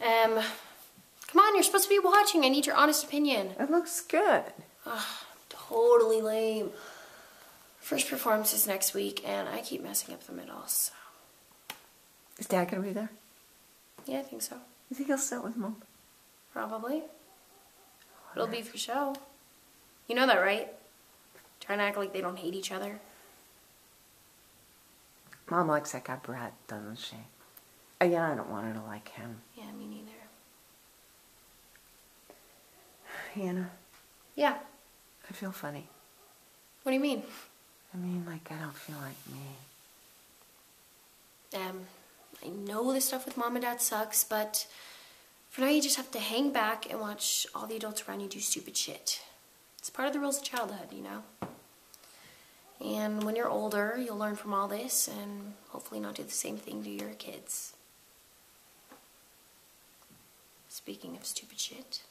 Um, come on, you're supposed to be watching. I need your honest opinion. It looks good. Totally lame. First performance is next week, and I keep messing up the middle, so Is Dad gonna be there? yeah, I think so. You think he'll sit with Mom? Probably. It'll be for show. You know that, right? Trying to act like they don't hate each other. Mom likes that guy Brett, doesn't she? Oh, yeah, I don't want her to like him. Yeah, me neither. Hannah, Yeah. I feel funny. What do you mean? I mean, like, I don't feel like me. Um, I know the stuff with mom and dad sucks, but for now you just have to hang back and watch all the adults around you do stupid shit. It's part of the rules of childhood, you know? And when you're older, you'll learn from all this and hopefully not do the same thing to your kids. Speaking of stupid shit,